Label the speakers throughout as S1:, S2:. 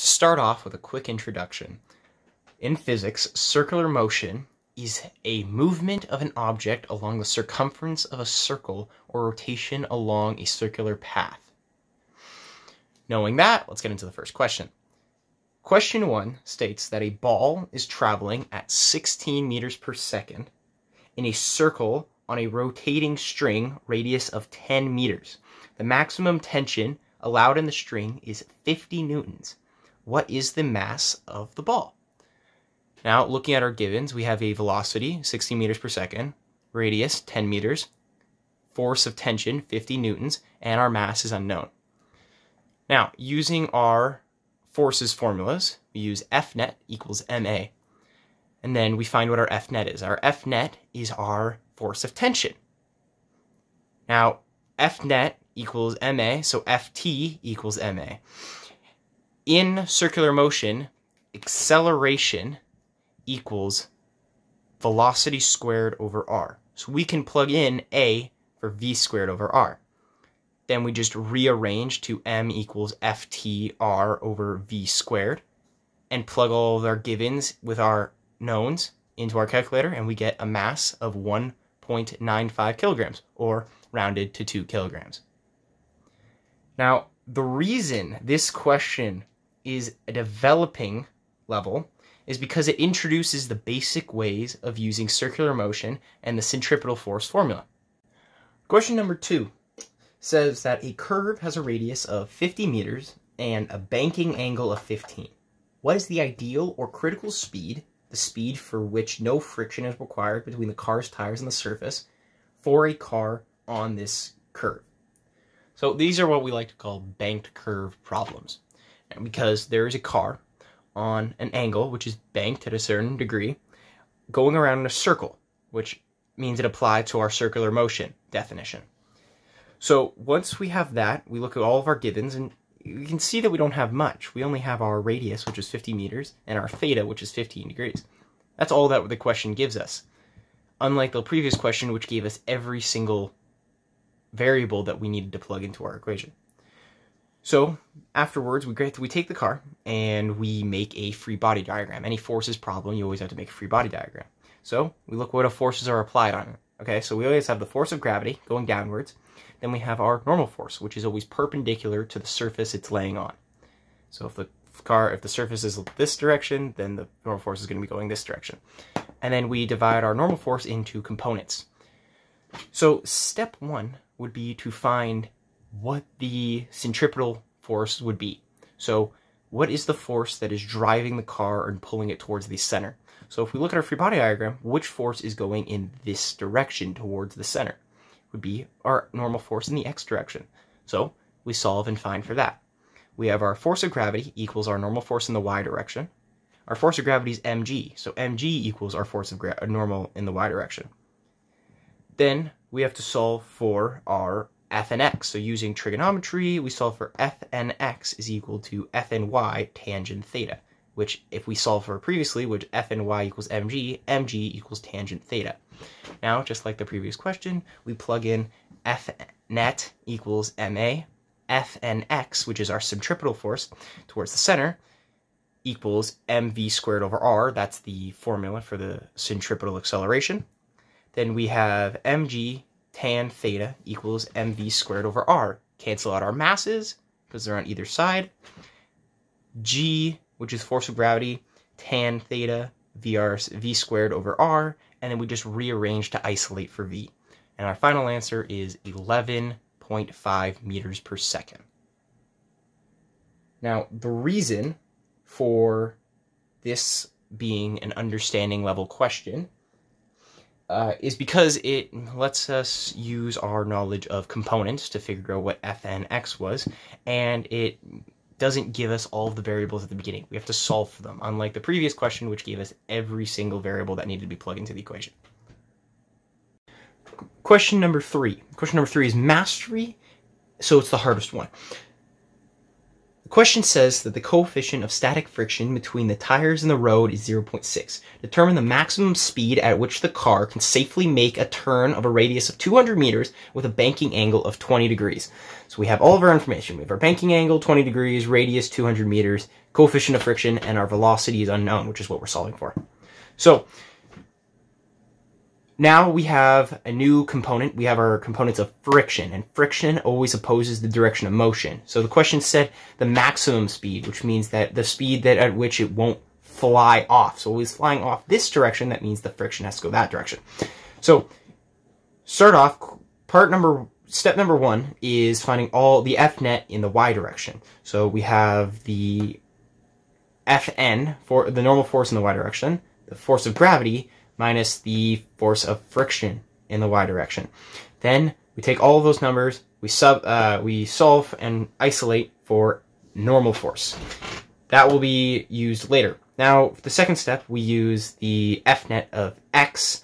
S1: To start off with a quick introduction, in physics, circular motion is a movement of an object along the circumference of a circle or rotation along a circular path. Knowing that, let's get into the first question. Question 1 states that a ball is traveling at 16 meters per second in a circle on a rotating string radius of 10 meters. The maximum tension allowed in the string is 50 newtons. What is the mass of the ball? Now, looking at our givens, we have a velocity, 60 meters per second, radius, 10 meters, force of tension, 50 newtons, and our mass is unknown. Now, using our forces formulas, we use F net equals ma. And then we find what our F net is. Our F net is our force of tension. Now, F net equals ma, so Ft equals ma. In circular motion, acceleration equals velocity squared over r. So we can plug in a for v squared over r. Then we just rearrange to m equals ftr over v squared and plug all of our givens with our knowns into our calculator and we get a mass of 1.95 kilograms or rounded to 2 kilograms. Now, the reason this question is a developing level is because it introduces the basic ways of using circular motion and the centripetal force formula. Question number two says that a curve has a radius of 50 meters and a banking angle of 15. What is the ideal or critical speed, the speed for which no friction is required between the car's tires and the surface, for a car on this curve? So these are what we like to call banked curve problems. And because there is a car on an angle, which is banked at a certain degree, going around in a circle, which means it applied to our circular motion definition. So once we have that, we look at all of our givens, and you can see that we don't have much. We only have our radius, which is 50 meters, and our theta, which is 15 degrees. That's all that the question gives us. Unlike the previous question, which gave us every single variable that we needed to plug into our equation. So afterwards, we we take the car and we make a free body diagram. Any forces problem, you always have to make a free body diagram. So we look what forces are applied on it. Okay, so we always have the force of gravity going downwards. Then we have our normal force, which is always perpendicular to the surface it's laying on. So if the car, if the surface is this direction, then the normal force is going to be going this direction. And then we divide our normal force into components. So step one would be to find what the centripetal force would be. So what is the force that is driving the car and pulling it towards the center? So if we look at our free body diagram, which force is going in this direction towards the center? Would be our normal force in the x direction. So we solve and find for that. We have our force of gravity equals our normal force in the y direction. Our force of gravity is mg, so mg equals our force of normal in the y direction. Then we have to solve for our f and x. So using trigonometry, we solve for f and x is equal to f and y tangent theta, which if we solve for previously, which f and y equals mg, mg equals tangent theta. Now, just like the previous question, we plug in f net equals ma, f and x, which is our centripetal force towards the center, equals mv squared over r. That's the formula for the centripetal acceleration. Then we have mg tan theta equals mv squared over r. Cancel out our masses because they're on either side. G, which is force of gravity, tan theta VR, v squared over r, and then we just rearrange to isolate for v. And our final answer is 11.5 meters per second. Now, the reason for this being an understanding level question uh, is because it lets us use our knowledge of components to figure out what f and x was, and it doesn't give us all of the variables at the beginning. We have to solve for them, unlike the previous question, which gave us every single variable that needed to be plugged into the equation. Question number three. Question number three is mastery, so it's the hardest one. Question says that the coefficient of static friction between the tires and the road is 0.6. Determine the maximum speed at which the car can safely make a turn of a radius of 200 meters with a banking angle of 20 degrees. So we have all of our information. We have our banking angle, 20 degrees, radius, 200 meters, coefficient of friction, and our velocity is unknown, which is what we're solving for. So now we have a new component. We have our components of friction, and friction always opposes the direction of motion. So the question said the maximum speed, which means that the speed that at which it won't fly off. So always flying off this direction, that means the friction has to go that direction. So start off, part number, step number one is finding all the F net in the Y direction. So we have the Fn, for the normal force in the Y direction, the force of gravity, minus the force of friction in the y direction. Then we take all of those numbers, we sub, uh, we solve and isolate for normal force. That will be used later. Now, the second step, we use the F net of x,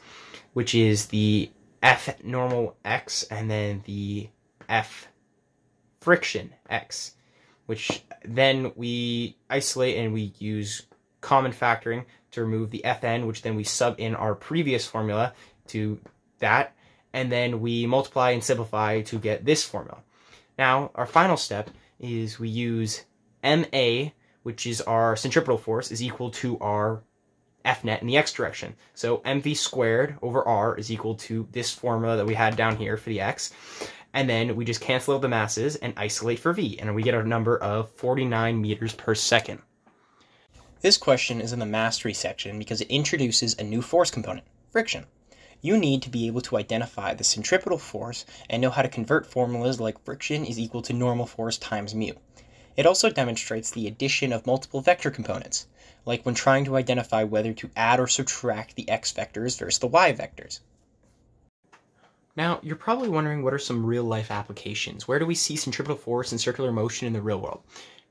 S1: which is the F normal x, and then the F friction x, which then we isolate and we use common factoring to remove the Fn, which then we sub in our previous formula to that, and then we multiply and simplify to get this formula. Now, our final step is we use MA, which is our centripetal force, is equal to our F net in the x direction. So mv squared over r is equal to this formula that we had down here for the x. And then we just cancel out the masses and isolate for v, and we get our number of 49 meters per second. This question is in the mastery section because it introduces a new force component, friction. You need to be able to identify the centripetal force and know how to convert formulas like friction is equal to normal force times mu. It also demonstrates the addition of multiple vector components, like when trying to identify whether to add or subtract the x vectors versus the y vectors. Now, you're probably wondering what are some real-life applications? Where do we see centripetal force and circular motion in the real world?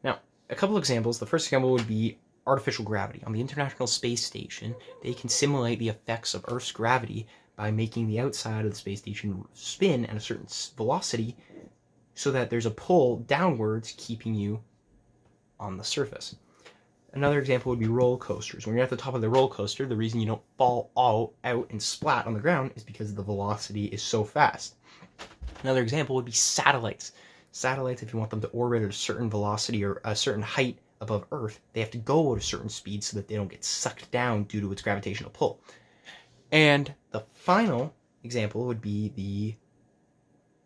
S1: Now, a couple examples. The first example would be artificial gravity. On the International Space Station, they can simulate the effects of Earth's gravity by making the outside of the space station spin at a certain velocity so that there's a pull downwards keeping you on the surface. Another example would be roller coasters. When you're at the top of the roller coaster, the reason you don't fall all out and splat on the ground is because the velocity is so fast. Another example would be satellites. Satellites, if you want them to orbit at a certain velocity or a certain height, above Earth, they have to go at a certain speed so that they don't get sucked down due to its gravitational pull. And the final example would be the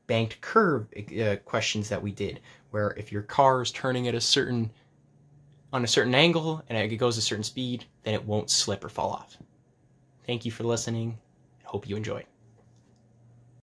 S1: banked curve uh, questions that we did, where if your car is turning at a certain on a certain angle and it goes a certain speed, then it won't slip or fall off. Thank you for listening. Hope you enjoyed.